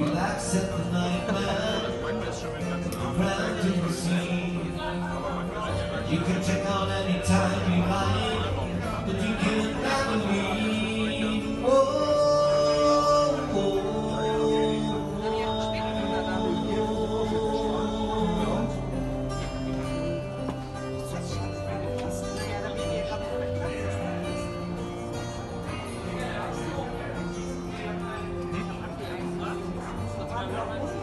Relax at the night man proud to the sea You can check out anytime you like But you can never leave. Yeah.